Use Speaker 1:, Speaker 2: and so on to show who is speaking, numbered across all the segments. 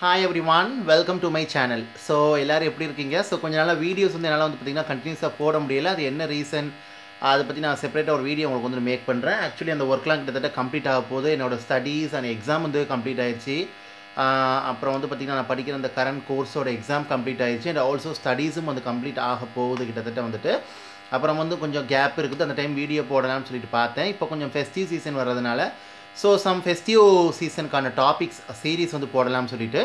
Speaker 1: Hi everyone welcome to my channel so எல்லோரும் எப்படி இருக்கீங்க? ஸோ கொஞ்ச நாளாக வீடியோஸ் வந்து என்னால் வந்து பார்த்திங்கன்னா கண்டினியூஸாக போட முடியல. அது என்ன ரீசன் அதை பற்றி நான் செப்பரேட்டாக ஒரு வீடியோ உங்களுக்கு வந்து மேக் பண்ணுறேன் ஆக்சுவலி அந்த ஒர்க்லாம் கிட்டத்தட்ட கம்ப்ளீட் ஆக போது என்னோட ஸ்டடீஸ் அண்ட் எக்ஸாம் வந்து கம்ப்ளீட் ஆயிடுச்சு. அப்புறம் வந்து பார்த்திங்கன்னா நான் படிக்கிற அந்த கரண்ட் கோர்ஸோட எக்ஸாம் கம்ப்ளீட் ஆயிடுச்சு. அண்ட் ஆல்சோ ஸ்டடீஸும் வந்து கம்ப்ளீட் ஆக போகுது கிட்டத்தட்ட வந்துட்டு. அப்புறம் வந்து கொஞ்சம் கேப் இருக்குது. அந்த டைம் வீடியோ போடலாம்னு சொல்லிட்டு பார்த்தேன். இப்போ கொஞ்சம் ஃபெஸ்டிவ் சீசன் வர்றதுனால ஸோ சம் ஃபெஸ்டிவ் சீசனுக்கான டாபிக்ஸ் சீரீஸ் வந்து போடலாம்னு சொல்லிட்டு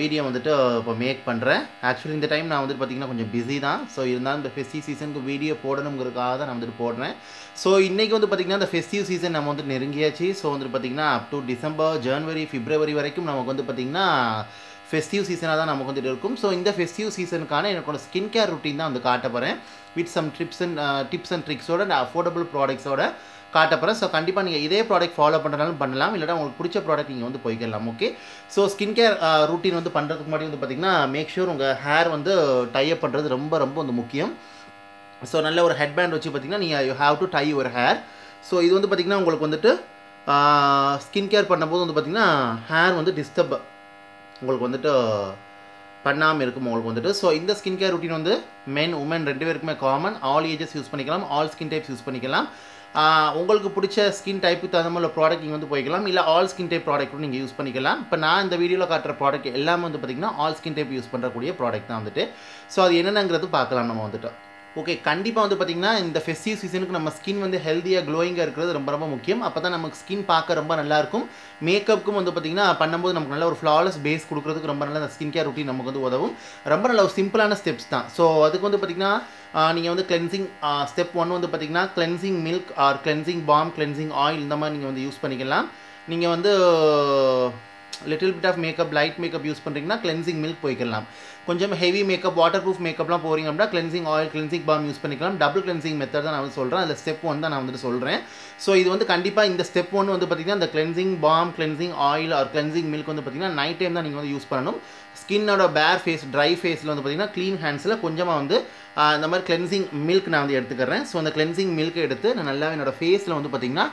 Speaker 1: வீடியோ வந்துட்டு இப்போ மேக் பண்ணுறேன் ஆக்சுவலி இந்த டைம் நான் வந்துட்டு பார்த்திங்கன்னா கொஞ்சம் பிஸி தான். ஸோ இருந்தாலும் இந்த ஃபெஸ்டிவ் சீசனுக்கு வீடியோ போடணுங்கிறதுக்காக தான் நான் வந்துட்டு போடுறேன். ஸோ இன்றைக்கி வந்து பார்த்திங்கன்னா இந்த ஃபெஸ்டிவ் சீசன் நம்ம வந்துட்டு நெருங்கியாச்சு. ஸோ வந்துட்டு பார்த்திங்கன்னா up to December January February வரைக்கும் நமக்கு வந்து பார்த்திங்கன்னா ஃபெஸ்டிவ் சீசனாக தான் நமக்கு வந்துட்டு இருக்கும். ஸோ இந்த ஃபெஸ்டிவ் சீசனுக்கான என்னோட ஸ்கின் கேர் ருட்டீன் தான் வந்து காட்ட போகிறேன் with some trips and tips and ட்ரிக்ஸோட affordable ப்ராடக்ட்ஸோட காட்ட ஸோ கண்டிப்பாக நீங்கள் இதே ப்ராடக்ட் ஃபாலோ பண்ணுறனாலும் பண்ணலாம். இல்லைனா உங்களுக்கு பிடிச்ச ப்ராடக்ட் நீங்கள் வந்து போய்க்கலாம் okay so skin care routine வந்து பண்ணுறதுக்கு முன்னாடி வந்து பார்த்திங்கன்னா மேக் ஷூர் உங்கள் ஹேர் வந்து டைப் பண்ணுறது ரொம்ப ரொம்ப வந்து முக்கியம். ஸோ நல்ல ஒரு ஹெட் பேண்ட் வச்சு பார்த்திங்கன்னா நீங்கள் you have to tie your hair so இது வந்து பார்த்திங்கன்னா உங்களுக்கு வந்துட்டு uh, ஸ்கின் கேர் பண்ணும்போது வந்து பார்த்திங்கன்னா ஹேர் வந்து டிஸ்டர்ப் உங்களுக்கு வந்துட்டு பண்ணாமல் இருக்கும் உங்களுக்கு வந்துட்டு? ஸோ இந்த ஸ்கின் கேர் ருட்டீன் வந்து மென் உமன் ரெண்டு பேருக்குமே காமன் ஆல் ஏஜஸ் யூஸ் பண்ணிக்கலாம். ஆல் ஸ்கின் டைப்ஸ் யூஸ் பண்ணிக்கலாம். உங்களுக்கு பிடிச்ச ஸ்கின் டைப்புக்கு தகுந்த மாதிரி ப்ராடக்ட் நீங்கள் வந்து போய்க்கலாம். இல்லை ஆல் ஸ்கின் டைப் ப்ராடக்ட்டும் நீங்கள் யூஸ் பண்ணிக்கலாம். இப்போ நான் இந்த வீடியோவில் காட்டுற ப்ராடக்ட் எல்லாமே வந்து பார்த்திங்கன்னா ஆல் ஸ்கின் டைப் யூஸ் பண்ணுறக்கூடிய ப்ராடக்ட் தான் வந்துட்டு. ஸோ அது என்னென்னங்கிறது பார்க்கலாம் நம்ம வந்துட்டு. ஓகே கண்டிப்பாக வந்து பார்த்திங்கன்னா இந்த ஃபெஸ்டிவ் சீசனுக்கு நம்ம ஸ்கின் வந்து ஹெல்த்தியாக க்ளோயிங்காக இருக்கிறது ரொம்ப ரொம்ப முக்கியம். அப்போ தான் நமக்கு ஸ்கின் பார்க்க ரொம்ப நல்லாயிருக்கும் மேக்கப்புக்கும் வந்து பார்த்திங்கன்னா பண்ணும்போது நமக்கு நல்ல ஒரு ஃப்ளாலஸ் பேஸ் கொடுக்குறதுக்கு ரொம்ப நல்ல ஸ்கின் கேர் ருட்டீன் நமக்கு வந்து உதவும். ரொம்ப நல்ல ஒரு சிம்பிளான ஸ்டெப்ஸ் தான். ஸோ அதுக்கு வந்து பார்த்திங்கன்னா நீங்கள் வந்து கிளென்சிங் ஸ்டெப் ஒன் வந்து பார்த்திங்கன்னா cleansing milk or cleansing balm cleansing oil இந்த மாதிரி நீங்கள் வந்து யூஸ் பண்ணிக்கலாம். நீங்கள் வந்து little bit of makeup light makeup use பண்ணுறீங்கன்னா கிளென்சிங் மில்க் போய்க்கலாம். கொஞ்சம் ஹெவி மேக்கப் வாட்டர் ப்ரூஃப் மேக்கப்லாம் போகிறீங்க அப்படின்னா cleansing oil cleansing balm use பண்ணிக்கலாம். டபுள் கிளென்சிங் மெத்தட் தான் நான் வந்து சொல்கிறேன் அதில் ஸ்டெப் ஒன் தான் நான் வந்துட்டு சொல்கிறேன் ஸோ இது வந்து கண்டிப்பாக இந்த ஸ்டெப் ஒன்று வந்து பார்த்திங்கன்னா இந்த cleansing balm cleansing oil or cleansing milk வந்து பார்த்திங்கன்னா நைட் டைம் தான் நீங்கள் வந்து யூஸ் பண்ணணும். ஸ்கின்னோட பேர் ஃபேஸ் ட்ரை ஃபேஸில் வந்து பார்த்திங்கன்னா க்ளீன் ஹேண்ட்ஸில் கொஞ்சமாக வந்து இந்த மாதிரி கிளென்சிங் மில்க் நான் வந்து எடுத்துக்கிறேன். ஸோ அந்த கிளென்சிங் மில்க் எடுத்து நான் நல்லா என்னோடய ஃபேஸில் வந்து பார்த்திங்கன்னா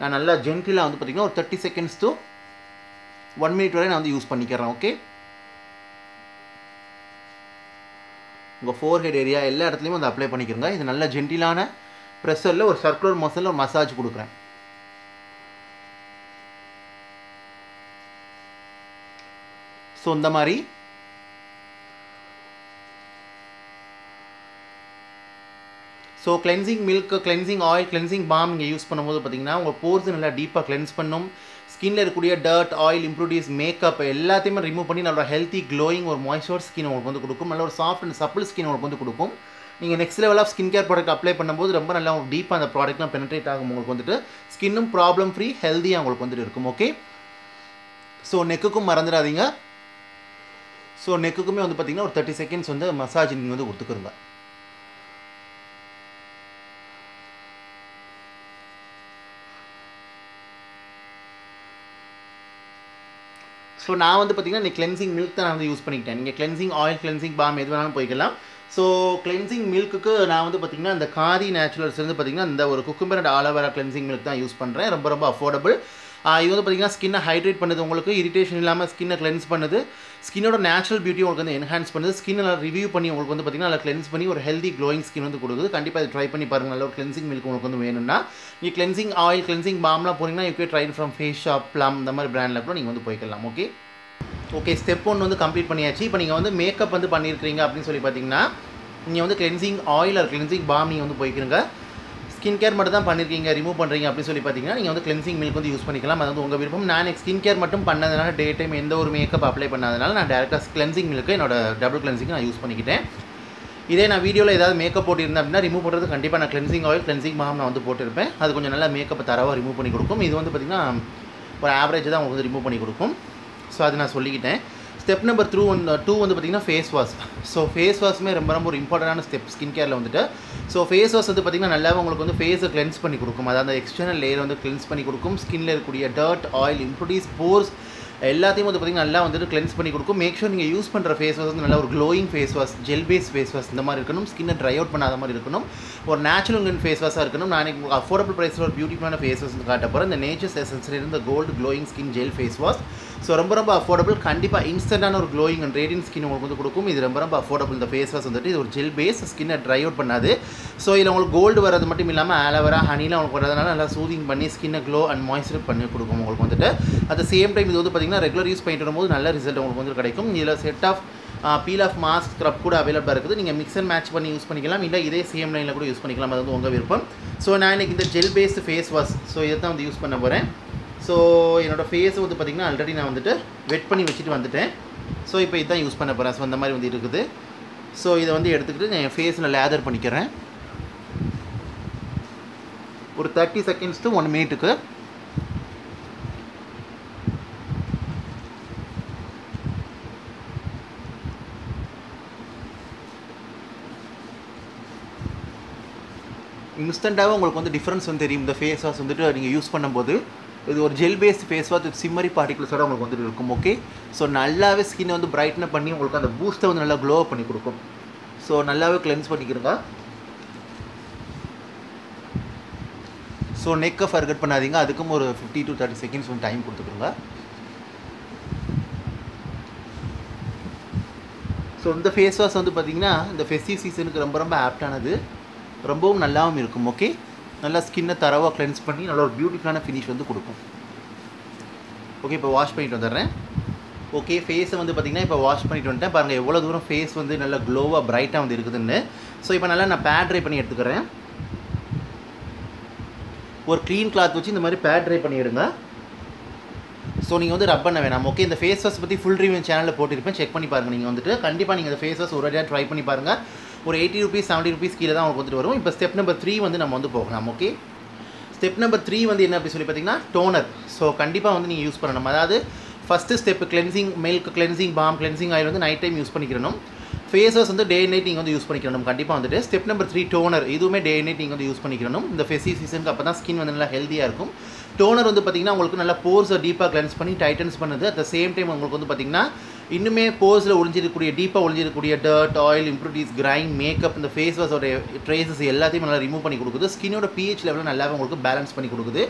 Speaker 1: நான் நல்லா ஜென்டிலாக வந்து பார்த்திங்கன்னா ஒரு thirty seconds to one minute வரை நான் வந்து யூஸ் பண்ணிக்கிறேன் ஓகே உங்கள் ஃபோர் ஹெட் ஏரியா எல்லா இடத்துலையும் வந்து அப்ளை பண்ணிக்கிறங்க. இது நல்ல ஜென்டிலான ப்ரெஷரில் ஒரு சர்க்குலர் மோஷனில் ஒரு மசாஜ் கொடுக்குறேன். ஸோ இந்த மாதிரி so cleansing milk cleansing oil cleansing balm நீங்கள் யூஸ் பண்ணும்போது பார்த்தீங்கன்னா உங்கள் போர்ஸ் நல்லா டீப்பாக கிளென்ஸ் பண்ணும். ஸ்கின்ல இருக்கக்கூடிய டர்ட் ஆயில் இம்ப்ரூடியூஸ் மேக்கப் எல்லாத்தையுமே ரிமூவ் பண்ணி நல்ல ஹெல்த்தி க்ளோயிங் ஒரு மாய்ஸ்சர் ஸ்கின் உங்களுக்கு வந்து கொடுக்கும். நல்ல ஒரு சாஃப்ட் அண்ட் சப்பிள் ஸ்கின் உங்களுக்கு வந்து கொடுக்கும். நீங்கள் next level of skin care product apply பண்ணும்போது ரொம்ப நல்லா டீப்பாக அந்த ப்ராடக்ட்லாம் பெனிட்ரேட் ஆகும் உங்களுக்கு வந்துட்டு. ஸ்கின்னும் ப்ராப்ளம் ஃப்ரீ ஹெல்த்தியாக உங்களுக்கு வந்துட்டு இருக்கும் ஓகே ஸோ நெக்குக்கும் மறந்துடாதீங்க. ஸோ நெக்குக்குமே வந்து பார்த்திங்கன்னா ஒரு தேர்ட்டி செகண்ட்ஸ் வந்து மசாஜ் நீங்கள் வந்து கொடுத்துக்குருங்க ஸோ நான் வந்து பார்த்திங்கன்னா இந்த கிளென்சிங் மில்க் தான் நான் வந்து யூஸ் பண்ணிக்கிட்டேன். நீங்கள் கிளென்சிங் ஆயில் கிளென்சிங் பாம் எது வேணாலும் போய்க்கலாம். ஸோ கிளென்சிங் மில்க்குக்கு நான் வந்து பார்த்திங்கன்னா இந்த காரி நேச்சுரல்ஸ் வந்து பார்த்திங்கன்னா இந்த ஒரு cucumber and aloe vera cleansing milk தான் யூஸ் பண்ணுறேன் ரொம்ப ரொம்ப அஃபோர்டபுள் இது வந்து பார்த்திங்கன்னா ஸ்கின்னை ஹைட்ரேட் பண்ணுது உங்களுக்கு இரிட்டேஷன் இல்லாமல் ஸ்கின்னை கிளென்ஸ் பண்ணுது. ஸ்கின்னோட நேச்சுரல் பியூட்டி உங்களுக்கு வந்து என்ஹான்ஸ் பண்ணுது. ஸ்கின்னை ரிவ்யூ பண்ணி உங்களுக்கு வந்து பார்த்திங்கன்னா நல்லா கிளென்ஸ் பண்ணி ஒரு ஹெல்தி க்ளோயிங் ஸ்கின் வந்து கொடுக்குது. கண்டிப்பாக இது ட்ரை பண்ணி பாருங்கள் நல்ல ஒரு கிளென்சிங் மில்க் உங்களுக்கு வந்து வேணும்னா. நீங்கள் கிளென்சிங் ஆயில் கிளென்சிங் பாம்லாம் போனீங்கன்னா you can try from Face Shop Plum இந்த மாதிரி பிராண்டில் கூட நீங்கள் வந்து போய்க்கலாம். ஓகே ஓகே ஸ்டெப் ஒன்று வந்து கம்ப்ளீட் பண்ணியாச்சு. இப்போ நீங்கள் வந்து மேக்கப் வந்து பண்ணியிருக்கிறீங்க அப்படின்னு சொல்லி பார்த்தீங்கன்னா நீங்கள் வந்து cleansing oil or cleansing balm நீங்கள் வந்து போய்க்கிறீங்க ஸ்கின் கேர் மட்டும் தான் பண்ணியிருக்கீங்க ரிமூவ் பண்ணுறீங்க அப்படின்னு சொல்லி பார்த்தீங்கன்னா நீங்கள் வந்து கிளென்சிங் மில்க் வந்து யூஸ் பண்ணிக்கலாம். அது வந்து உங்கள் விருப்பம் நான் ஸ்கின் கேர் மட்டும் பண்ணதுனால டே டைம் எந்த ஒரு மேக்கப் அப்ளை பண்ணாதனால நான் டேரெக்டாக கிளென்சிங் மில்க்கு என்னோட டபுள் கிளென்சிங் நான் யூஸ் பண்ணிக்கிட்டேன். இதே நான் வீடியோவில் ஏதாவது மேக்கப் போட்டிருந்தேன் அப்படின்னா ரிமூவ் பண்ணுறது கண்டிப்பாக நான் கிளென்சிங் ஆயில் கிளென்சிங் மாம் நான் வந்து போட்டிருப்பேன். அது கொஞ்சம் நல்லா மேக்கப் தரவாக ரிமூவ் பண்ணி கொடுக்கும். இது வந்து பார்த்திங்கன்னா ஒரு ஆவரேஜ் தான் உங்களுக்கு வந்து ரிமூவ் பண்ணி கொடுக்கும். ஸோ அது நான் சொல்லிக்கிட்டேன். ஸ்டெப் நம்பர் த்ரூ வந்து டூ வந்து பார்த்திங்கன்னா ஃபேஸ் வாஷ் ஸோ ஃபேஸ் வாஷுமே ரொம்ப ரொம்ப ஒரு இம்பார்ட்டண்டான ஸ்டெப் ஸ்கின் கேரில் வந்துட்டு. ஸோ ஃபேஸ் வாஷ் வந்து பார்த்திங்கன்னா நல்லாவே உங்களுக்கு வந்து ஃபேஸை கிளென்ஸ் பண்ணி கொடுக்கும். அதாவது அந்த எக்ஸ்டர்னல் லேயர் வந்து கிளென்ஸ் பண்ணி கொடுக்கும். ஸ்கின்ல இருக்கக்கூடிய டர்ட் ஆயில் இம்ப்ரூடிஸ் போர்ஸ் எல்லாத்தையும் வந்து பார்த்திங்கன்னா நல்லா வந்துட்டு கிளென்ஸ் பண்ணி கொடுக்கும். மேக் ஷூர் நீங்கள் யூஸ் பண்ணுற ஃபேஸ் வாஷ் வந்து நல்லா ஒரு glowing face wash gel base face wash இந்த மாதிரி இருக்கணும். ஸ்கின்னை ட்ரை அவுட் பண்ணாத மாதிரி இருக்கணும். ஒரு நேச்சுரல் ஃபேஸ் வாஷாக இருக்கணும். நான் உங்களுக்கு அஃபோர்டபுள் ப்ரைஸில் ஒரு பியூட்டிஃபுல்லான ஃபேஸ் வாஷ் காட்ட போகிறேன் இந்த Nature's எசன்ஸில் gold glowing skin gel face wash so ரொம்ப ரொம்ப அஃபோர்டபுள் கண்டிப்பாக இன்ஸ்டன்டான ஒரு க்ளோயிங் அண்ட் ரேடியன் ஸ்கின் உங்களுக்கு வந்து கொடுக்கும். இது ரொம்ப ரொம்ப அஃபோர்டபுள் இந்த ஃபேஸ் வாஷ் வந்துட்டு. இது ஒரு ஜெல் பேஸ் ஸ்கின்னை ட்ரை அவுட் பண்ணாது. ஸோ இதில் உங்களுக்கு கோல்டு வரது மட்டும் இல்லாமல் ஆலோவரா ஹனிலாம் உங்களுக்கு வரதுனால நல்லா சூதிங் பண்ணி ஸ்கின்னை க்ளோ அண்ட் மாய்ஸ்சர் பண்ணி கொடுக்கும் உங்களுக்கு வந்துட்டு. அட் த சேம் டைம் இது வந்து பார்த்திங்கன்னா ரெகுலர் யூஸ் பண்ணிட்டு வரும்போது நல்ல ரிசல்ட் உங்களுக்கு வந்து கிடைக்கும். இதில் set of peel off mask scrub கூட அவைலபிளாக இருக்குது. நீங்கள் மிக்ஸ் அண்ட் மேட்ச் பண்ணி யூஸ் பண்ணிக்கலாம். இல்லை இதே சேம் லைனில் கூட யூஸ் பண்ணிக்கலாம். அது வந்து உங்கள் விருப்பம். ஸோ நான் இன்றைக்கி இந்த gel based face wash so இதை தான் வந்து யூஸ் பண்ண போகிறேன் ஸோ என்னோடய ஃபேஸை வந்து பார்த்திங்கன்னா ஆல்ரெடி நான் வந்துட்டு வெட் பண்ணி வச்சுட்டு வந்துட்டேன். ஸோ இப்போ இதுதான் யூஸ் பண்ண போகிறேன் ஸோ அந்த மாதிரி வந்து இருக்குது. ஸோ இதை வந்து எடுத்துக்கிட்டு நான் என் ஃபேஸில் லேதர் பண்ணிக்கிறேன். ஒரு தேர்ட்டி செகண்ட்ஸ் டு ஒன் மினிட்டுக்கு இன்ஸ்டண்ட்டாகவே உங்களுக்கு வந்து டிஃப்ரென்ஸ் வந்து தெரியும். இந்த ஃபேஸ் வாஷ் வந்துட்டு நீங்கள் யூஸ் பண்ணும்போது. இது ஒரு gel based face wash with shimmery பார்ட்டிகுலர்ஸோட உங்களுக்கு வந்துட்டு இருக்கும் ஓகே ஸோ நல்லாவே ஸ்கின்னை வந்து பிரைட்னப் பண்ணி உங்களுக்கு அந்த பூஸ்ட்டை வந்து நல்லா க்ளோ பண்ணி கொடுக்கும். ஸோ நல்லாவே கிளென்ஸ் பண்ணிக்கிறங்க ஸோ நெக்கை ஃபர்கட் பண்ணாதீங்க. அதுக்கும் ஒரு ஃபிஃப்டி டு தேர்ட்டி செகண்ட்ஸ் வந்து டைம் கொடுத்துக்கோங்க ஸோ இந்த ஃபேஸ் வாஷ் வந்து பார்த்திங்கன்னா இந்த ஃபெஸ்டிவ் சீசனுக்கு ரொம்ப ரொம்ப ஆப்டானது ரொம்பவும் நல்லாவும் இருக்கும் ஓகே நல்லா ஸ்கின்னை தரவாக கிளென்ஸ் பண்ணி நல்ல ஒரு பியூட்டிஃபுல்லான ஃபினிஷ் வந்து கொடுக்கும். ஓகே இப்போ வாஷ் பண்ணிட்டு வந்துடுறேன். ஓகே ஃபேஸை வந்து பார்த்திங்கன்னா இப்போ வாஷ் பண்ணிட்டு வந்துட்டேன். பாருங்கள் எவ்வளோ தூரம் ஃபேஸ் வந்து நல்லா க்ளோவாக பிரைட்டாக வந்து இருக்குதுன்னு. ஸோ இப்போ நல்லா நான் பேட் ட்ரை பண்ணி எடுத்துக்கிறேன். ஒரு க்ளீன் கிளாத் வச்சு இந்த மாதிரி பேட் ட்ரை பண்ணிவிடுங்க ஸோ நீங்கள் வந்து ரப் பண்ண வேணாம். ஓகே இந்த ஃபேஸ் வாஷ் பற்றி ஃபுல் ரிவ்யூ சேனலில் போட்டிருப்பேன். செக் பண்ணி பாருங்கள் நீங்கள் வந்துட்டு கண்டிப்பாக நீங்கள் இந்த ஃபேஸ் வாஷ் ஒரு ட்ரை பண்ணி பாருங்கள் ஒரு எயிட்டி ருபீஸ் செவன்ட்டி ருபீஸ் கீழே தான் உங்களுக்கு வந்துட்டு வரும் இப்போ ஸ்டெப் நம்பர் த்ரீ வந்து நம்ம வந்து போகலாம் ஓகே ஸ்டெப் நம்பர் த்ரீ வந்து என்ன அப்படி சொல்லி பார்த்தீங்கன்னா டோனர் ஸோ கண்டிப்பாக வந்து நீங்கள் யூஸ் பண்ணணும். அதாவது first step cleansing milk cleansing balm cleansing oil வந்து நைட் டைம் யூஸ் பண்ணிக்கிறணும். ஃபேஸ் வாஷ் வந்து டே நைட் நீங்கள் வந்து யூஸ் பண்ணிக்கணும் கண்டிப்பாக வந்துட்டு ஸ்டெப் நம்பர் த்ரீ டோனர் இதுவுமே டே நைட் நீங்கள் வந்து யூஸ் பண்ணிக்கணும் இந்த ஃபெசி சீசனுக்கு அப்போ தான் ஸ்கின் வந்து நல்லா ஹெல்த்தியாக இருக்கும். டோனர் வந்து பார்த்திங்கன்னா உங்களுக்கு நல்லா போர்ஸை டீப்பாக கிளென்ஸ் பண்ணி டைட்டன்ஸ் பண்ணுது. அட் த சேம் டைம் உங்களுக்கு வந்து பார்த்திங்கன்னா இன்னுமே போர்ஸில் ஒளிஞ்சிருக்கக்கூடிய டீப்பாக ஒளிஞ்சிருக்கக்கூடிய dirt oil impurities grime makeup இந்த ஃபேஸ் வாஷோட ட்ரேசஸ் எல்லாத்தையும் நல்லா ரிமூவ் பண்ணி கொடுக்குது. ஸ்கின்னோட பிஹெச் லெவலில் நல்லாவே உங்களுக்கு பேலன்ஸ் பண்ணி கொடுக்குது.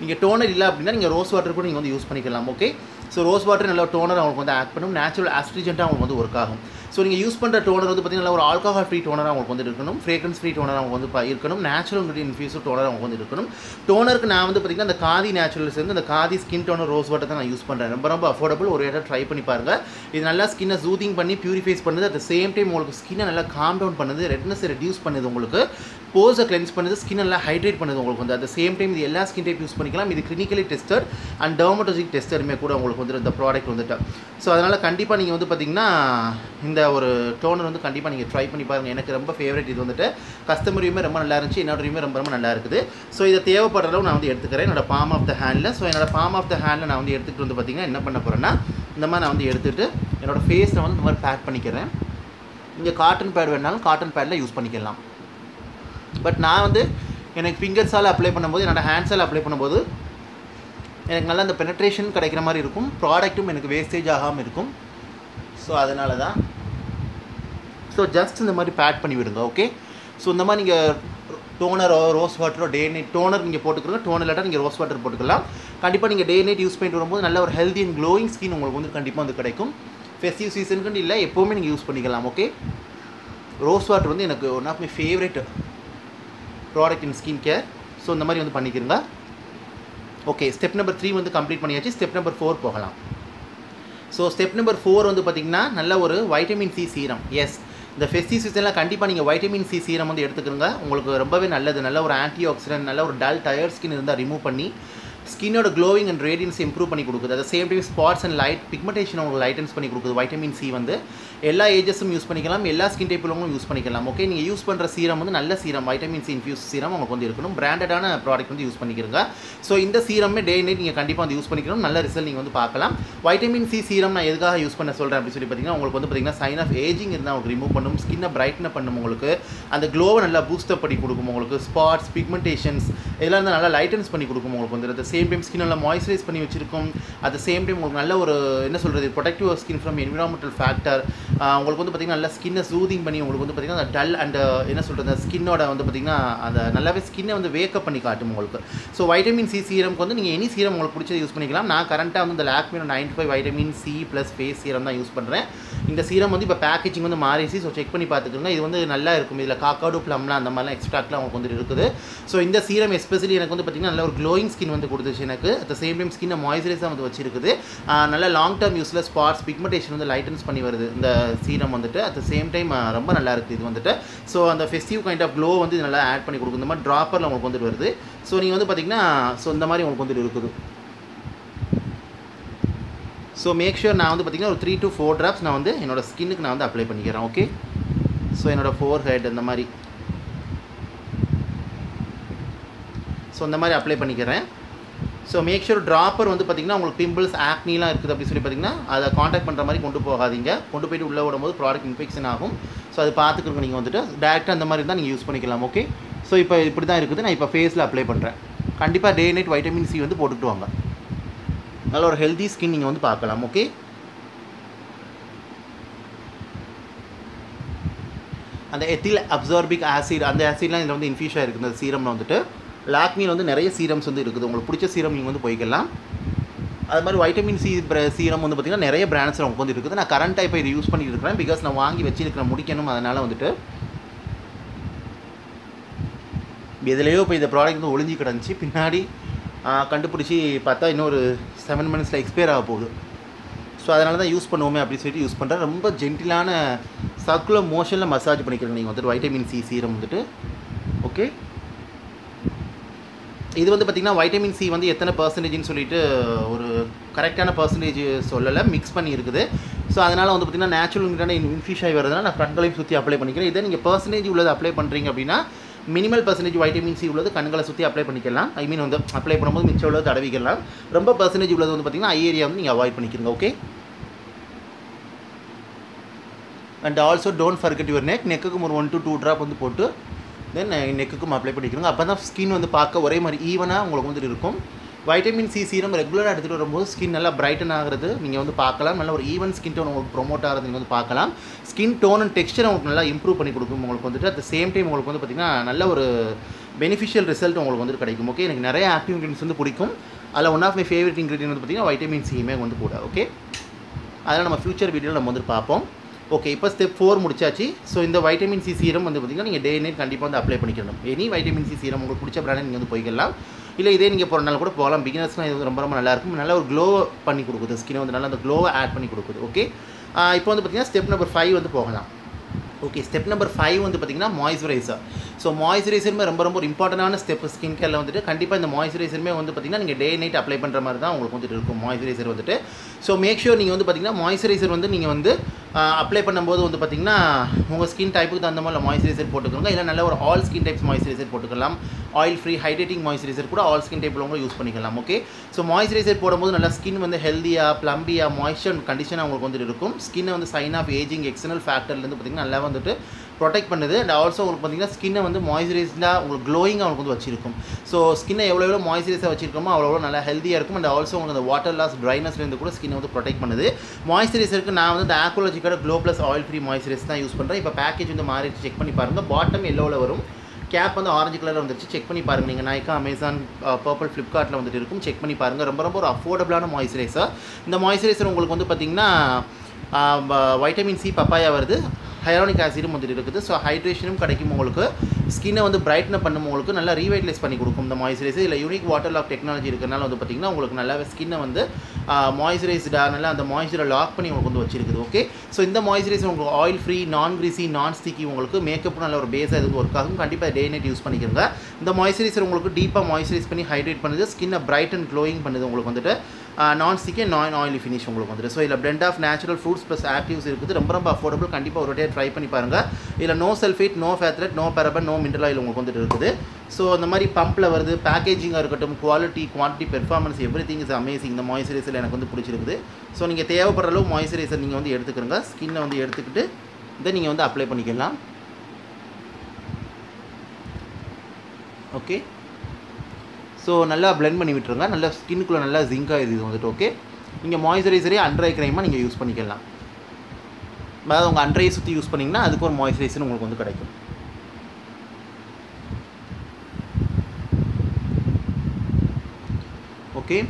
Speaker 1: நீங்கள் டோனர் இல்லை அப்படின்னா நீங்கள் ரோஸ் வாட்டர் கூட நீங்கள் வந்து யூஸ் பண்ணிக்கலாம் ஓகே ஸோ ரோஸ் வாட்டர் நல்ல டோனர் அவங்களுக்கு வந்து ஆட் பண்ணும். நேச்சுரல் ஆஸ்ட்ரிஜென்ட்டாக அவங்களுக்கு வந்து ஒர்க் ஆகும். ஸோ நீங்கள் யூஸ் பண்ணுற டோனர் வந்து பார்த்திங்கன்னா ஒரு ஆல்கஹால் ஃப்ரீ டோனராக உங்களுக்கு வந்து இருக்கணும். ஃப்ரேக்ரன்ஸ் ஃப்ரீ டோனர் அவங்க வந்து இருக்கணும். நேச்சுரல் இன்க்ரீடியன் இன்ஃபியூஸ் டோனர் அவங்க வந்து இருக்கணும். டோனருக்கு நான் வந்து பார்த்திங்கன்னா அந்த காதி நேச்சுரல்ஸ் வந்து அந்த Khadi skin toner rose water தான் நான் யூஸ் பண்ணுறேன் ரொம்ப ரொம்ப அஃபோர்டபுள் ஒரு இடம் ட்ரை பண்ணி பாருங்கள் இது நல்லா ஸ்கின்னை ஜூதிங் பண்ணி ப்யூரிஃபைஸ் பண்ணுது. அட் த சேம் டைம் உங்களுக்கு ஸ்கின்னை நல்லா காம் டவுன் பண்ணுது. ரெட்னஸ் ரெடியூஸ் பண்ணுது உங்களுக்கு. போஸை கிளென்ஸ் பண்ணுது. ஸ்கின் நல்லா ஹைட்ரேட் பண்ணுது உங்களுக்கு வந்து. அட் த சேம் டைம் இது எல்லா ஸ்கின் டைப் யூஸ் பண்ணிக்கலாம். இது கிளினிக்கலி டெஸ்டர் அண்ட் டெர்மட்டோஜிக் டெஸ்டருமே கூட உங்களுக்கு வந்து இந்த ப்ராடக்ட் வந்துட்டு. ஸோ அதனால் கண்டிப்பாக நீங்கள் வந்து பார்த்தீங்கன்னா இந்த ஒரு டோனர் வந்து கண்டிப்பாக நீங்கள் ட்ரை பண்ணி பாருங்கள் எனக்கு ரொம்ப ஃபேவரட் இது வந்துட்டு. கஸ்டமரியுமே ரொம்ப நல்லா இருந்துச்சு. என்னோட ரிவ்யூமே ரொம்ப ரொம்ப நல்லா இருக்குது. ஸோ இதை தேவைப்படுற அளவு நான் வந்து எடுத்துக்கிறேன். என்னோட palm of the handle so என்னோட பாம் ஆஃப் த ஹேண்டில் நான் வந்து எடுத்துகிட்டு வந்து பார்த்தீங்கன்னா என்ன பண்ண போகிறேன்னா இந்த மாதிரி நான் வந்து எடுத்துகிட்டு என்னோட ஃபேஸில் வந்து இந்த மாதிரி பேக் பண்ணிக்கிறேன். இங்கே காட்டன் பேட் வேணாலும் காட்டன் பேடில் யூஸ் பண்ணிக்கலாம். பட் நான் வந்து எனக்கு ஃபிங்கர்ஸால் அப்ளை பண்ணும்போது என்னோடய ஹேண்ட்ஸால் அப்ளை பண்ணும்போது எனக்கு நல்லா அந்த பெனட்ரேஷன் கிடைக்கிற மாதிரி இருக்கும். ப்ராடக்ட்டும் எனக்கு வேஸ்டேஜ் ஆகாமல் இருக்கும். ஸோ அதனால தான் ஸோ ஜஸ்ட் இந்த மாதிரி பேட் பண்ணி விடுங்க ஓகே ஸோ இந்த மாதிரி நீங்கள் டோனரோ ரோஸ் வாட்டரோ டே நைட் டோனர் நீங்கள் போட்டுக்கிறோங்க டோனர் இல்லாட்டா நீங்கள் ரோஸ் வாட்டர் போட்டுக்கலாம். கண்டிப்பாக நீங்கள் டே நைட் யூஸ் பண்ணிட்டு வரும்போது நல்ல ஒரு ஹெல்தி அண்ட் க்ளோயிங் ஸ்கின் உங்களுக்கு வந்து கண்டிப்பாக வந்து கிடைக்கும். ஃபெஸ்டிவ் சீசனுக்குன்னு இல்லை எப்போவுமே நீங்கள் யூஸ் பண்ணிக்கலாம் ஓகே ரோஸ் வாட்டர் வந்து எனக்கு one of my favourite product in skin care so இந்த மாதிரி வந்து பண்ணிக்கிறங்க. ஓகே ஸ்டெப் நம்பர் த்ரீ வந்து கம்ப்ளீட் பண்ணியாச்சு. ஸ்டெப் நம்பர் ஃபோர் போகலாம். ஸோ ஸ்டெப் நம்பர் ஃபோர் வந்து பார்த்திங்கன்னா நல்ல ஒரு வைட்டமின் சி சீரம் எஸ் இந்த ஃபெஸ்டி சீசனில் கண்டிப்பாக நீங்கள் வைட்டமின் சி சீரம் வந்து எடுத்துக்கிறங்க உங்களுக்கு ரொம்பவே நல்லது. நல்ல ஒரு ஆன்டி ஆக்சிடென்ட் நல்ல ஒரு டல் டயர் ஸ்கின் இருந்தால் ரிமூவ் பண்ணி ஸ்கின்னோட க்ளோவிங் அண்ட் ரேடியன்ஸ் இம்ப்ரூவ் பண்ணி கொடுக்குது. At same time spots and light pigmentation உங்களுக்கு லைட்டன்ஸ் பண்ணி கொடுக்குது. வைட்டமின் சி வந்து எல்லா ஏஜஸும் யூஸ் பண்ணிக்கலாம். எல்லா ஸ்கின் டைப்பிலும் யூஸ் பண்ணிக்கலாம். ஓகே நீங்கள் யூஸ் பண்ணுற சீரம் வந்து நல்ல serum vitamin C infuse serum உங்களுக்கு வந்து இருக்கணும். பிராண்டடான ப்ராடக்ட் வந்து யூஸ் பண்ணிக்கிறங்க. ஸோ இந்த சீரமே டே நைட் நீங்கள் கண்டிப்பாக வந்து யூஸ் பண்ணிக்கணும். நல்ல ரிசல்ட் நீங்கள் வந்து பார்க்கலாம். வைட்டமின் சி சீரம் நான் எதுக்காக யூஸ் பண்ண சொல்கிறேன் அப்படின்னு சொல்லி பார்த்தீங்கன்னா உங்களுக்கு வந்து பார்த்தீங்கன்னா சைன் ஆஃப் ஏஜிங் இருந்தால் உங்களுக்கு ரிமூவ் பண்ணும். ஸ்கின்னை பிரைட்ன பண்ணும் உங்களுக்கு. அந்த க்ளோவை நல்லா பூஸ்டப் பண்ணி கொடுக்கும் உங்களுக்கு. ஸ்பாட்ஸ் பிக்மெண்டேஷன்ஸ் இதெல்லாம் நல்லா லைட்டன்ஸ் பண்ணி கொடுக்கும் உங்களுக்கு வந்து. சேம் டைம் ஸ்கின் நல்லா மாய்ஸ்சரைஸ் பண்ணி வச்சிருக்கும். அட் த சேம் டைம் உங்களுக்கு நல்ல ஒரு என்ன சொல்கிறது protective skin from environmental factor உங்களுக்கு வந்து பார்த்திங்கன்னா நல்லா ஸ்கின்னை சூதிங் பண்ணி உங்களுக்கு வந்து பார்த்திங்கன்னா அந்த டல் அண்ட் என்ன சொல்கிறது ஸ்கின்னோட வந்து பார்த்திங்கன்னா அந்த நல்லாவே ஸ்கின்னை வந்து வேக்கப் பண்ணி காட்டும் உங்களுக்கு. ஸோ வைட்டமின் சி சீரம்க்கு வந்து நீங்கள் எனி சீரம் உங்களுக்கு பிடிச்சது யூஸ் பண்ணிக்கலாம். நான் கரண்ட்டாக வந்து இந்த லாக்மினோ ninety five vitamin C plus face serum தான் யூஸ் பண்ணுறேன் இந்த சீரம் வந்து இப்போ பேக்கேஜிங் வந்து மாறிச்சு ஸோ செக் பண்ணி பார்த்துக்கோங்க இது வந்து நல்லா இருக்கும். இதில் காக்காடு ப்ளம்லாம் அந்த மாதிரிலாம் எக்ஸ்ட்ராக்ட்லாம் உங்களுக்கு வந்து இருக்குது. ஸோ இந்த சீரம் எஸ்பெஷலி எனக்கு வந்து பார்த்திங்கன்னா நல்ல ஒரு க்ளோயிங் ஸ்கின் வந்து கொடுத்துச்சு எனக்கு. அட் த சேம் டைம் ஸ்கின்னை மாய்ஸ்சரைஸாக வந்து வச்சிருக்குது. நல்ல லாங் டேர்ம் யூஸில் ஸ்பாட்ஸ் பிக்மெண்டேஷன் வந்து லைட்டன்ஸ் பண்ணி வருது இந்த சீரம் வந்துட்டு. அட் த சேம் டைம் ரொம்ப நல்லா இருக்குது இது வந்துட்டு. ஸோ அந்த ஃபெஸ்டிவ் கைண்ட் ஆஃப் க்ளோ வந்து இது நல்லா ஆட் பண்ணி கொடுக்கும். இந்த மாதிரி ட்ராப்பரில் உங்களுக்கு வந்துட்டு வருது. ஸோ நீங்கள் வந்து பார்த்திங்கன்னா ஸோ இந்த மாதிரி உங்களுக்கு வந்துட்டு இருக்குது. ஸோ மேக் ஷூர் நான் வந்து பார்த்திங்கன்னா ஒரு த்ரீ டு ஃபோர் ட்ராப்ஸ் நான் வந்து என்னோடய ஸ்கின்னுக்கு நான் வந்து அப்ளை பண்ணிக்கிறேன் ஓகே ஸோ என்னோடய ஃபோர் ஹெட் இந்த மாதிரி. ஸோ இந்த மாதிரி அப்ளை பண்ணிக்கிறேன். ஸோ மேக் ஷூர் ட்ராப்பர் வந்து பார்த்திங்கன்னா உங்களுக்கு பிம்பிள்ஸ் ஆக்னிலாம் இருக்குது அப்படின்னு சொல்லி பார்த்தீங்கன்னா அதை காண்டாக்ட் பண்ணுற மாதிரி கொண்டு போகாதீங்க. கொண்டு போயிட்டு உள்ளே விடும்போது ப்ராடக்ட் இன்ஃபெக்ஷன் ஆகும். ஸோ அது பார்த்துக்கணும் நீங்கள் வந்துட்டு டேரெக்டாக அந்த மாதிரி இருந்தால் நீங்கள் யூஸ் பண்ணிக்கலாம் ஓகே ஸோ இப்போ இப்படி தான் இருக்குது. நான் இப்போ ஃபேஸில் அப்ளை பண்ணுறேன் கண்டிப்பாக டே நைட் வைட்டமின் சி வந்து போட்டுக்கிட்டு வாங்க. நல்ல ஒரு ஹெல்தி ஸ்கின் நீங்கள் வந்து பார்க்கலாம் ஓகே அந்த எத்தில் அப்சார்பிக் ஆசிட் அந்த ஆசிட்லாம் இதில் வந்து இன்ஃபியூஷாக இருக்குது இந்த சீரமில் வந்துட்டு. லாக்மியில் வந்து நிறைய சீரம்ஸ் வந்து இருக்குது. உங்களுக்கு பிடிச்ச சீரம் நீங்கள் வந்து போய்க்கலாம். அது மாதிரி வைட்டமின் சி சீரம் வந்து பார்த்திங்கன்னா நிறைய பிராண்ட்ஸ் உங்களுக்கு வந்து இருக்குது. நான் கரண்ட் டைப் இது யூஸ் பண்ணிட்டு இருக்கிறேன் பிகாஸ் நான் வாங்கி வச்சிருக்கிறேன் முடிக்கணும். அதனால் வந்துட்டு எதுலேயோ இப்போ இந்த ப்ராடக்ட் வந்து ஒளிஞ்சு கிடந்துச்சு. பின்னாடி கண்டுபிடிச்சி பார்த்தா இன்னொரு செவன் மினிட்ஸில் எக்ஸ்பயர் ஆக போகுது. ஸோ அதனால தான் யூஸ் பண்ணுவோமே அப்படின்னு சொல்லிட்டு யூஸ் பண்ணுறேன் ரொம்ப ஜென்டிலான சர்க்குலர் மோஷனில் மசாஜ் பண்ணிக்கிறேன் நீங்கள் வந்துட்டு. வைட்டமின் சி சீரம் வந்துட்டு. ஓகே இது வந்து பார்த்திங்கன்னா வைட்டமின் சி வந்து எத்தனை பர்சன்டேஜ்னு சொல்லிட்டு ஒரு கரெக்டான பர்சன்டேஜ் சொல்லலை. மிக்ஸ் பண்ணி இருக்குது. ஸோ அதனால் வந்து பார்த்திங்கன்னா நேச்சுரல் இன்ஃபியூஷ் ஆகி வரதுனால நான் ஃப்ரண்ட்களையும் சுற்றி அப்ளை பண்ணிக்கிறேன். இதே நீங்கள் பர்சன்டேஜ் உள்ளது அப்ளை பண்ணுறீங்க அப்படின்னா மினிமல் பர்சன்டேஜ் வைட்டமின் சி உள்ளது கண்களை சுற்றி அப்ளை பண்ணிக்கலாம். ஐ மீன் வந்து அப்ளை பண்ணும்போது மிச்சம் உள்ளது தடவிக்கலாம். ரொம்ப பர்சன்டேஜ் உள்ளது வந்து பார்த்திங்கன்னா ஐ ஏரியா வந்து நீங்கள் அவாய்ட் பண்ணிக்கிறீங்க okay and also don't forget your neck நெக்குக்கும் ஒரு ஒன் டு டூ ட்ராப் வந்து போட்டு தென் நெக்குக்கும் அப்ளை பண்ணிக்கிறோங்க அப்போ தான் ஸ்கின் வந்து பார்க்க ஒரே மாதிரி ஈவனாக உங்களுக்கு வந்துட்டு இருக்கும். வைட்டமின் சி சீரம் ரெகுலராக எடுத்துகிட்டு வரும்போது ஸ்கின் நல்லா பிரைட்டன் ஆகிறது. நீங்கள் வந்து பார்க்கலாம். நல்ல ஒரு ஈவன் ஸ்கின் டோன் உங்களுக்கு ப்ரொமோட் ஆகிறது நீங்கள் வந்து பார்க்கலாம். ஸ்கின் டோன் அண்ட் டெக்ஸ்டர் உங்களுக்கு நல்லா இம்ப்ரூவ் பண்ணி கொடுக்கும் உங்களுக்கு வந்துட்டு. அட் சேம் டைம் உங்களுக்கு வந்து பார்த்திங்கன்னா நல்ல ஒரு பெனிஃபிஷியல் ரிசல்ட் உங்களுக்கு வந்து கிடைக்கும். ஓகே எனக்கு நிறைய ஆக்டிவ் இன்க்ரீடியன்ஸ் வந்து பிடிக்கும். அதில் one of my favourite ingredient வந்து பார்த்திங்கன்னா வைட்டமின் சியுமே வந்து கூட. ஓகே அதெல்லாம் நம்ம ஃபியூச்சர் வீடியோவில் நம்ம வந்து பார்ப்போம். ஓகே இப்போ ஸ்டெப் ஃபோர் முடிச்சாச்சு. ஸோ இந்த வைட்டமின் சி சீரம் வந்து பார்த்திங்கன்னா நீங்கள் டே நைட் கண்டிப்பாக வந்து அப்ளை பண்ணிக்கணும். எனி வைட்டமின் சி சீரம் உங்களுக்கு பிடிச்ச பிராண்ட் நீங்கள் வந்து போய்க்கலாம். இல்லை இதே நீங்கள் போகிறனால கூட போகலாம் பிகினர்ஸ்னால் இது வந்து ரொம்ப ரொம்ப நல்லாயிருக்கும் நல்ல ஒரு க்ளோ பண்ணி கொடுக்குது. ஸ்கின் வந்து நல்லா அந்த க்ளோவை ஆட் பண்ணி கொடுக்குது. ஓகே இப்போ வந்து பார்த்திங்கன்னா ஸ்டெப் நம்பர் ஃபைவ் வந்து போகலாம். ஓகே ஸ்டெப் நம்பர் ஃபைவ் வந்து பார்த்திங்கன்னா மாய்ஸ்சரைசர் ஸோ மாய்ஸ்சரைசருமே ரொம்ப ரொம்ப ஒரு இம்பார்ட்டண்டான ஸ்டெப் ஸ்கின் கேரில் வந்துட்டு கண்டிப்பாக இந்த மாய்ஸ்சரைசருமே வந்து பார்த்திங்கன்னா நீங்கள் டே நைட் அப்ளை பண்ணுற மாதிரி தான் உங்களுக்கு வந்துட்டு இருக்கும். மாய்ஸ்சரைசர் வந்துட்டு. ஸோ மேக் ஷூர் நீங்கள் வந்து பார்த்திங்கன்னா மாய்ஸ்சரைசர் வந்து நீங்கள் வந்து அப்ளை பண்ணும்போது வந்து பார்த்திங்கன்னா உங்கள் ஸ்கின் டைப்புக்கு தகுந்த மாதிரி மாய்ஸ்சரைசர் போட்டுக்கோங்க இல்லை நல்ல ஒரு ஆல் ஸ்கின் டைப்ஸ் மாய்ஸ்சரைசர் போட்டுக்கலாம். ஆயில் ஃப்ரீ ஹைட்ரேட்டிங் மாய்ஸ்சரைசர் கூட ஆல் ஸ்கின் டைப்பில் உங்களை யூஸ் பண்ணிக்கலாம் ஓகே ஸோ மாய்ஸ்சரைசர் போடும்போது நல்லா ஸ்கின் வந்து ஹெல்த்தியாக ப்ளம்பியாக மாய்ஸ்சர் கண்டிஷனாக உங்களுக்கு வந்துட்டு இருக்கும். ஸ்கின்னை வந்து சைன் ஆஃப் ஏஜிங் எக்ஸ்டர்னல் ஃபேக்டர்லேருந்து பார்த்திங்கன்னா நல்லா வந்துட்டு ப்ரொடெக்ட் பண்ணுது. அண்ட் ஆல்சோ உங்களுக்கு பார்த்தீங்கன்னா ஸ்கின்னை வந்து மாய்ஸ்சரைஸ்டாக உங்களுக்கு க்ளோயிங்காக உங்களுக்கு வந்து வச்சிருக்கும். ஸோ ஸ்கின்னை எவ்வளோ எவ்வளோ மாய்ஸ்சரைஸாக வச்சிருக்கோமோ அவ்வளோ எவ்வளோ நல்லா ஹெல்த்தியாக இருக்கும். அண்ட் ஆல்சோ உங்களுக்கு அந்த வாட்டர் லாஸ் ட்ரைனஸ்லேருந்து கூட ஸ்கின்னை வந்து ப்ரொடெக்ட் பண்ணுது. மாய்ஸ்சரைசருக்கு நான் வந்து இந்த ஆக்கோலஜிக்கோட glow plus oil free moisturise தான் யூஸ் பண்ணுறேன் இப்போ பேக்கேஜ் வந்து மாறிடுச்சு. செக் பண்ணி பாருங்கள் பாட்டம் எல்லோவில் வரும். கேப் வந்து ஆரஞ்சு கலரில் வந்துருச்சு. செக் பண்ணி பாருங்கள் நீங்கள் நைக்கா அமேசான் பர்பிள் ஃப்ளிப்கார்ட்டில் வந்துட்டு இருக்கும். செக் பண்ணி பாருங்கள் ரொம்ப ரொம்ப ஒரு அஃபோர்டபுளான மாய்ஸ்சரைசர் இந்த மாய்ஸ்சரைசர் உங்களுக்கு வந்து பார்த்திங்கன்னா வைட்டமின் சி பப்பாயா வருது. ஹைரோனிக் ஆசிடும் வந்துட்டு இருக்குது. ஸோ ஹைட்ரேஷனும் கிடைக்கும் உங்களுக்கு. ஸ்கின்னை வந்து பிரைட்னப் பண்ணும் உங்களுக்கு நல்லா ரீவைட்லைஸ் பண்ணி கொடுக்கும். இந்த மாய்ஸ்சரைசர் இல்லை யூனிக் வாட்டர் லாக் டெக்னாலஜி இருக்கிறனால வந்து பார்த்திங்கன்னா உங்களுக்கு நல்லாவே ஸ்கின்னை வந்து மாய்ஸ்சரைஸ்டாக நல்லா அந்த மாய்ஸ்சரை லாக் பண்ணி உங்களுக்கு வந்து வச்சிருக்குது. ஓகே ஸோ இந்த மாய்ஸ்சரைசர் உங்களுக்கு oil free non greasy non sticky உங்களுக்கு மேக்கப்பும் நல்ல ஒரு பேஸாக இது ஒர்க் ஆகும். கண்டிப்பாக டே நைட் யூஸ் பண்ணிக்கிறங்க இந்த மாய்ஸ்சரைசர் உங்களுக்கு டீப்பாக மாய்ஸ்சரைஸ் பண்ணி ஹைட்ரேட் பண்ணுது. ஸ்கின்னை பிரைட் அண்ட் க்ளோயிங் பண்ணுது உங்களுக்கு வந்துட்டு. நான் ஸ்டிக்கே நான் ஆயிலி ஃபினிஷ் உங்களுக்கு வந்துட்டு. ஸோ இதில் blend of natural fruits plus actives இருக்குது. ரொம்ப ரொம்ப அஃபோர்டபுள் கண்டிப்பாக ஒரு ட்ரை பண்ணி பாருங்கள் இதில் no sulphate no phthalate no paraben no mineral oil உங்களுக்கு வந்துட்டு இருக்குது. ஸோ அந்த மாதிரி பம்பில் வருது பேக்கேஜிங்காக இருக்கட்டும் quality quantity performance everything is amazing இந்த மாய்ஸ்சரைசர் எனக்கு வந்து பிடிச்சிருக்குது. ஸோ நீங்கள் தேவைப்படுற அளவு மாய்ஸ்சரைசர் நீங்கள் வந்து எடுத்துக்கிறங்க ஸ்கின்னை வந்து எடுத்துக்கிட்டு இதை நீங்கள் வந்து அப்ளை பண்ணிக்கலாம். ஓகே ஸோ நல்லா பிளெண்ட் பண்ணி விட்டுருங்க. நல்லா ஸ்கின்னுக்குள்ளே நல்லா ஜிங்க் ஆகிடுது இது வந்துட்டு ஓகே நீங்கள் மாய்ஸ்சரைசரே அண்ட்ரை க்ரைமாக நீங்கள் யூஸ் பண்ணிக்கலாம். அதாவது உங்கள் அண்ட்ரையை சுற்றி யூஸ் பண்ணிங்கன்னா அதுக்கு ஒரு மாய்ஸ்சரைசர் உங்களுக்கு வந்து கிடைக்கும். ஓகே.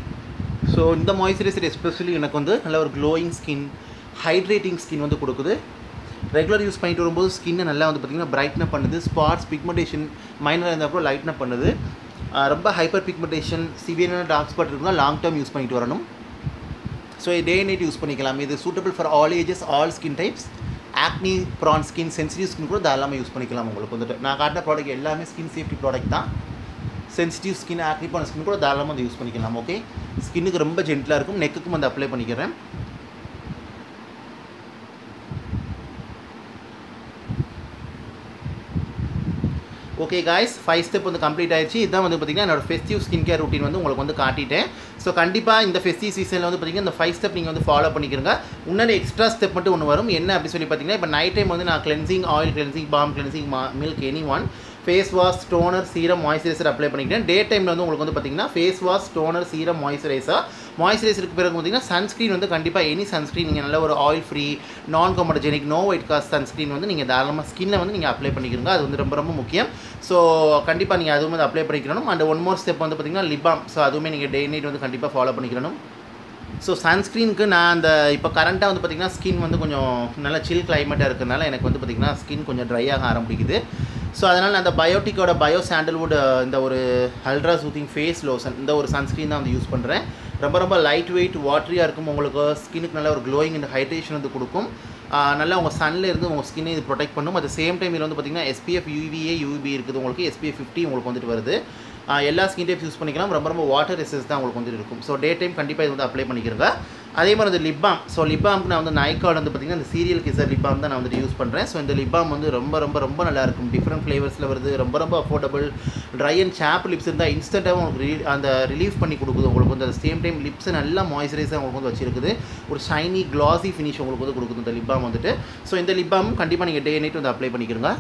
Speaker 1: ஸோ இந்த மாய்ஸ்சரைசர் எஸ்பெஷலி எனக்கு வந்து நல்ல ஒரு க்ளோயிங் ஸ்கின் ஹைட்ரேட்டிங் ஸ்கின் வந்து கொடுக்குது. ரெகுலர் யூஸ் பண்ணிட்டு வரும்போது ஸ்கின்னை நல்லா வந்து பார்த்திங்கன்னா பிரைட்னப் பண்ணுது. ஸ்பாட்ஸ் பிக்மெண்டேஷன் மைனராக இருந்தால் கூட லைட்னப் பண்ணுது. ரொம்ப ஹைப்பர் பிக்மெண்டேஷன் சிவியரான டார்க் ஸ்பாட் இருக்குன்னா லாங் டேர்ம் யூஸ் பண்ணிட்டு வரணும். ஸோ டே நைட் யூஸ் பண்ணிக்கலாம். இது suitable for all ages all skin types acne prone skin sensitive skin கூட தாராளமாக யூஸ் பண்ணிக்கலாம் உங்களுக்கு வந்துட்டு. நான் காட்டின ப்ராடக்ட் எல்லாமே ஸ்கின் சேஃப்டி ப்ராடக்ட் தான். சென்சிட்டிவ் ஸ்கின் ஆக்னி ஸ்கின் கூட தாராளமாக வந்து யூஸ் பண்ணிக்கலாம் ஓகே ஸ்கின்னுக்கு ரொம்ப ஜென்டிலாக இருக்கும். நெக்குக்கும் வந்து அப்ளை பண்ணிக்கிறேன். ஓகே காய்ஸ் ஃபைவ் ஸ்டெப் வந்து கம்ப்ளீட் ஆயிடுச்சு. இதான் வந்து பார்த்திங்கன்னா என்னோட ஃபெஸ்டிவ் ஸ்கின் கேர் ரூட்டின் வந்து உங்களுக்கு வந்து காட்டிட்டேன். ஸோ கண்டிப்பாக இந்த ஃபெஸ்டிவ் சீசனில் வந்து பார்த்திங்கன்னா இந்த ஃபைவ் ஸ்டெப் நீங்கள் வந்து ஃபாலோ பண்ணிக்கிறங்க. முன்னாடி எக்ஸ்ட்ரா ஸ்டெப் மட்டும் ஒன்று வரும். என்ன அப்படின்னு சொல்லி பார்த்தீங்கன்னா இப்போ நைட் டைம் வந்து நான் cleansing oil cleansing balm cleansing மா milk any one face wash toner serum moisturiser apply பண்ணிக்கிறேன். டே டைமில் வந்து உங்களுக்கு வந்து பார்த்திங்கன்னா face wash toner serum moisturiser மாய்ஸ்சரைசருக்கு பிறகு பார்த்தீங்கன்னா சன்ஸ்க்ரீன் வந்து கண்டிப்பாக எனி சன்ஸ்க்ரீன் நீங்கள் நல்ல ஒரு oil free non comedogenic no white cast sunscreen வந்து நீங்கள் தாராளமாக ஸ்கின்னை வந்து நீங்கள் அப்ளை பண்ணிக்கிறோங்க. அது வந்து ரொம்ப ரொம்ப முக்கியம். ஸோ கண்டிப்பாக நீங்கள் அதுவும் வந்து அப்ளை பண்ணிக்கணும் அண்ட் ஒன் மோர் ஸ்டெப் வந்து பார்த்திங்கன்னா லிபாம் ஸோ அதுவுமே நீங்கள் டே நைட் வந்து கண்டிப்பாக ஃபாலோ பண்ணிக்கணும் ஸோ சன்ஸ்க்ரீனுக்கு நான் அந்த இப்போ கரண்ட்டாக வந்து பார்த்திங்கன்னா ஸ்கின் வந்து கொஞ்சம் நல்லா சில் கிளைமேட்டாக இருக்கிறதுனால எனக்கு வந்து பார்த்திங்கன்னா ஸ்கின் கொஞ்சம் ட்ரை ஆக ஆரம்பிக்குது. ஸோ அதனால் நான் அந்த பயோட்டிக்கோட பயோ சாண்டல்வுட் இந்த ஒரு அல்ட்ரா சூத்திங் ஃபேஸ் லோஷன் இந்த ஒரு சன்ஸ்க்ரீன் தான் வந்து யூஸ் பண்ணுறேன் ரொம்ப ரொம்ப லைட் வெயிட் வாட்டரியாக இருக்கும். உங்களுக்கு ஸ்கின்னுக்கு நல்ல ஒரு க்ளோயிங் இந்த ஹைட்ரேஷன் வந்து கொடுக்கும். நல்லா உங்கள் சன்னில் இருந்து உங்கள் ஸ்கின்னை இது ப்ரொடெக்ட் பண்ணும். அட் சேம் டைம் இதில் வந்து பார்த்திங்கன்னா எஸ்பிஎஃப் யூவிஏ யூவி இருக்குது. உங்களுக்கு எஸ்பிஎஃப் ஃபிஃப்டி உங்களுக்கு வந்துட்டு வருது. எல்லா ஸ்கின் டைப்ஸ் யூஸ் பண்ணிக்கலாம். ரொம்ப ரொம்ப வாட்டர் ரெசிஸ் தான் உங்களுக்கு வந்து இருக்கும். ஸோ டே டைம் கண்டிப்பாக இது வந்து அப்ளை பண்ணிக்கிறங்க அதே மாதிரி வந்து லிப்பாம் ஸோ லிப்பாம்க்கு நான் வந்து நைக்கார்டு வந்து பார்த்திங்கன்னா இந்த சீரியல் கிசர் லிப்பாம் தான் நான் வந்துட்டு யூஸ் பண்ணுறேன் ஸோ இந்த லிப்பாம் வந்து ரொம்ப ரொம்ப ரொம்ப நல்லா இருக்கும். டிஃப்ரெண்ட் ஃப்ளேவர்ஸில் வருது. ரொம்ப ரொம்ப affordable dry and chapped lips இருந்தால் இன்ஸ்டண்ட்டாக உங்களுக்கு அந்த ரிலீஃப் பண்ணி கொடுக்குது. உங்களுக்கு வந்து அந்த சேம் டைம் லிப்ஸ் நல்லா மாய்ஸ்சரைஸாக உங்களுக்கு வந்து வச்சிருக்குது. ஒரு ஷைனி க்ளாஸி ஃபினிஷ் உங்களுக்கு வந்து கொடுக்குது இந்த லிப்பாம் வந்துட்டு. ஸோ இந்த லிப்பாமும் கண்டிப்பாக நீங்கள் டே நைட் வந்து அப்ளை பண்ணிக்கிறங்க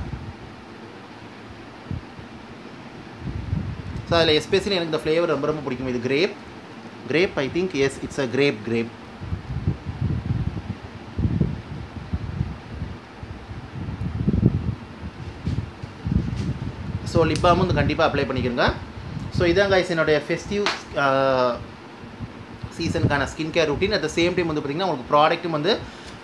Speaker 1: ஸோ அதில் எஸ்பெஷலி எனக்கு இந்த ஃப்ளேவர் ரொம்ப ரொம்ப பிடிக்கும். இது grape grape I think yes it's a grape grape so லிப்பாமும் வந்து கண்டிப்பாக அப்ளை பண்ணிக்கிறங்க. ஸோ இதான் கைஸ் என்னுடைய festive சீசனுக்கான skin care routine at the same time வந்து பார்த்திங்கன்னா உங்களுக்கு ப்ராடக்ட்டும் வந்து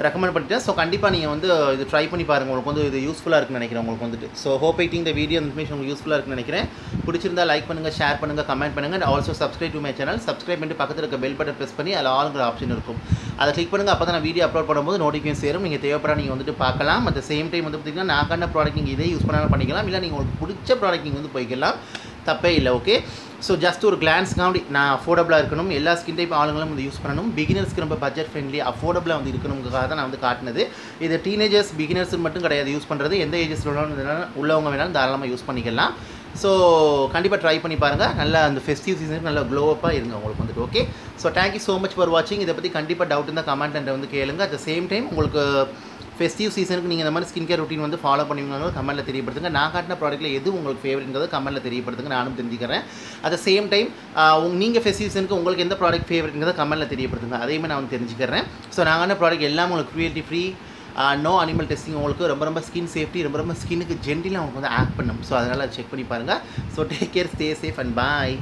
Speaker 1: ரெக்கமெண்ட் பண்ணிட்டேன். ஸோ கண்டிப்பாக நீங்கள் வந்து இது ட்ரை பண்ணி பாருங்கள் உங்களுக்கு வந்து இது யூஸ்ஃபுல்லாக இருக்குன்னு நினைக்கிறேன் உங்களுக்கு வந்துட்டு. ஸோ ஹோப் ஐட்டிங் இந்த வீடியோ இன்ஃபர்மேஷன் உங்களுக்கு யூஸ்ஃபுல்லாக இருக்குன்னு நினைக்கிறேன். பிடிச்சிருந்தா லைக் பண்ணுங்கள் ஷேர் பண்ணுங்கள் கமெண்ட் பண்ணுங்கள் and also subscribe to my channel subscribe பண்ணிட்டு பக்கத்தில் இருக்க பெல் பட்டன் ப்ரெஸ் பண்ணி அதில் ஆளுங்கிற ஆப்ஷன் இருக்கும். அதை கிளிக் பண்ணுங்கள் அப்போ தான் நான் வீடியோ அப்லோட் பண்ணும்போது நோட்டிஃபிகேஷன் சேரும். நீங்கள் தேவைப்பட நீங்கள் வந்துட்டு பார்க்கலாம். அட் சேம் டைம் வந்து பார்த்திங்கன்னா நான் கண்ட ப்ராடக்ட் நீங்கள் இதே யூஸ் பண்ணாலும் பண்ணிக்கலாம். இல்லை நீங்கள் உங்களுக்கு பிடிச்ச ப்ராடக்ட் நீங்கள் வந்து போய்க்கலாம். தப்பே இல்லை ஓகே ஸோ ஜஸ்ட் ஒரு கிளான்ஸ்க்காக நான் அஃபோர்டபுளாக இருக்கணும். எல்லா ஸ்கின் டைப் ஆளுங்களும் வந்து யூஸ் பண்ணணும். பிகினர்ஸ்க்கு ரொம்ப பட்ஜெட் ஃப்ரெண்ட்லி அஃபோர்டபுளாக வந்து இருக்கணுங்கிறதுக்காக தான் நான் வந்து காட்டினது. இது டீனேஜர்ஸ் பிகினர்ஸ் மட்டும் கிடையாது. யூஸ் பண்ணுறது எந்த ஏஜஸில் உள்ளவங்க வேணாலும் தாராளமாக யூஸ் பண்ணிக்கலாம். ஸோ கண்டிப்பாக ட்ரை பண்ணி பாருங்கள் நல்லா அந்த ஃபெஸ்டிவ் சீசனுக்கு நல்லா க்ளோஅப்பாக இருங்க உங்களுக்கு வந்துட்டு okay so thank you so much for வாட்சிங் இதை பற்றி கண்டிப்பாக டவுட் இருந்தால் கமெண்ட் வந்து கேளுங்க. அட் த சேம் டைம் உங்களுக்கு ஃபெஸ்டிவ் சீசனுக்கு நீங்கள் இந்த மாதிரி ஸ்கின் கேர் ரொட்டீன் வந்து ஃபாலோ பண்ணுவீங்களோ கமெண்ட்டில் தெரியப்படுத்துங்க. நான் காட்டின ப்ராடக்ட்டில் எது உங்களுக்கு ஃபேவரட்ங்கிறது கமெண்ட்டில் தெரியப்படுத்துங்க. நானும் தெரிஞ்சுக்கிறேன். அட் த சேம் டைம் நீங்கள் ஃபெஸ்டிவ் சீசனுக்கு உங்களுக்கு எந்த ப்ராடக்ட் ஃபேவரட்ங்கிறத கமெண்ட்டில் தெரியப்படுத்துங்க. அதையுமே நான் வந்து தெரிஞ்சுக்கிறேன். ஸோ நாங்கள் ப்ராடக்ட் எல்லாம் உங்களுக்கு cruelty free no animal testing உங்களுக்கு ரொம்ப ரொம்ப ஸ்கின் சேஃப்டி ரொம்ப ரொம்ப ஸ்கின்னுக்கு ஜென்டிலாக உங்களுக்கு வந்து ஆக்ட் பண்ணும். ஸோ அதனால் செக் பண்ணி பாருங்கள் so take care stay safe and bye